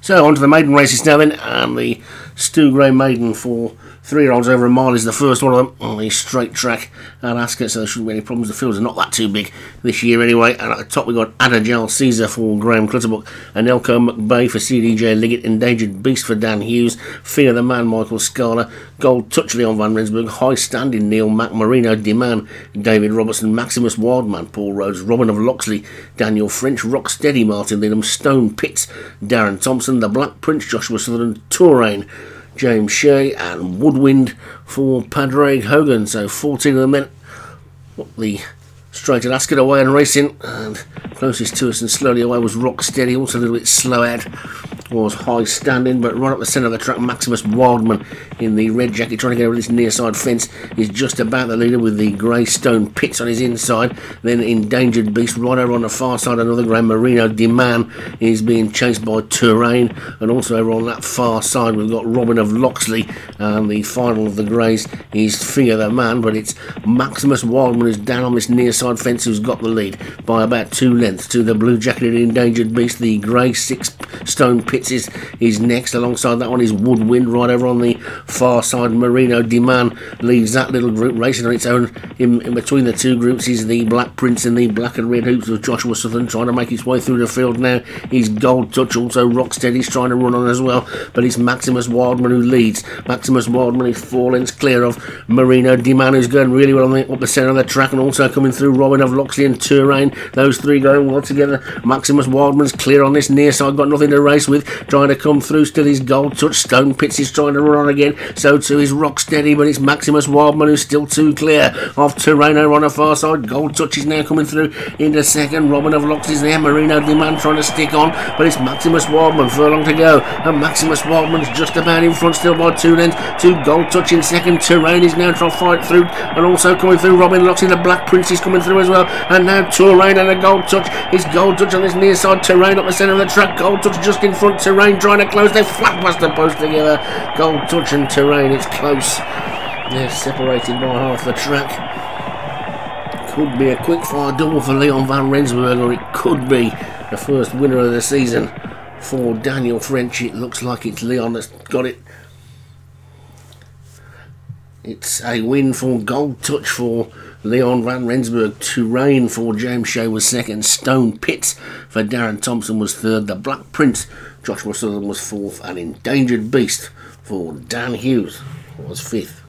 So on to the maiden races now then, and the Stu Grey Maiden for three-year-olds over a mile is the first one of them on the straight track at Ascot, so there shouldn't be any problems. The fields are not that too big this year anyway. And at the top we've got Adagel Caesar for Graham Clutterbuck, and Elko McBay for CDJ Liggett, Endangered Beast for Dan Hughes, Fear the Man Michael Scala, Gold Touch Leon Van Rensburg, High Standing Neil Mac Marino Demand, David Robertson, Maximus Wildman, Paul Rhodes, Robin of Loxley, Daniel French, Rocksteady Martin Linham, Stone Pitts, Darren Thompson, The Black Prince, Joshua Sutherland, Touraine, James Shea, and Woodwind for Padraig Hogan. So 14 of them then. The straight and at Ascot away and racing, and closest to us and slowly away was Rocksteady, also a little bit slow ahead was high standing, but right up the centre of the track, Maximus Wildman in the red jacket trying to get over this near side fence is just about the leader with the grey stone pits on his inside. Then Endangered Beast right over on the far side, another Grand Marino Demand is being chased by Touraine, and also over on that far side we've got Robin of Loxley, and the final of the greys is Fear the Man, but it's Maximus Wildman who's down on this near side fence who's got the lead by about two lengths to the blue jacketed Endangered Beast, the grey six stone pit is, is next. Alongside that one is Woodwind right over on the far side. Marino Demand leaves that little group racing on its own. In, in between the two groups is the Black Prince and the black and red hoops of Joshua Sutherland trying to make his way through the field now. He's Gold Touch, also Rocksteady's trying to run on as well. But it's Maximus Wildman who leads. Maximus Wildman is four lengths clear of Marino Demand who's going really well on the, up the centre of the track and also coming through Robin of Loxley and Touraine. Those three going well together. Maximus Wildman's clear on this near side, got nothing to race with trying to come through. Still his gold touch. Stone Pits is trying to run on again. So too is Rocksteady, but it's Maximus Wildman who's still too clear of Touraine on the far side. Gold touch is now coming through into second. Robin of Locks is there. Marino Demand trying to stick on, but it's Maximus Wildman furlong to go. And Maximus Wildman's just about in front still by two lengths. Two gold touch in second. Touraine is now trying to fight through and also coming through. Robin Locks in the Black Prince is coming through as well. And now Touraine and a gold touch. It's gold touch on this near side. Touraine up the centre of the track. Gold touch just in front. Touraine trying to close. They're flat past the post together. Gold touch and Touraine. It's close. They're separated by half the track. Could be a quick fire double for Leon Van Rensburg, or it could be the first winner of the season for Daniel French. It looks like it's Leon that's got it. It's a win for Gold Touch for Leon Van Rensburg. Touraine for James Shea was second. Stone Pitts for Darren Thompson was third. The Black Prince, Joshua Sutherland was fourth. And Endangered Beast for Dan Hughes was fifth.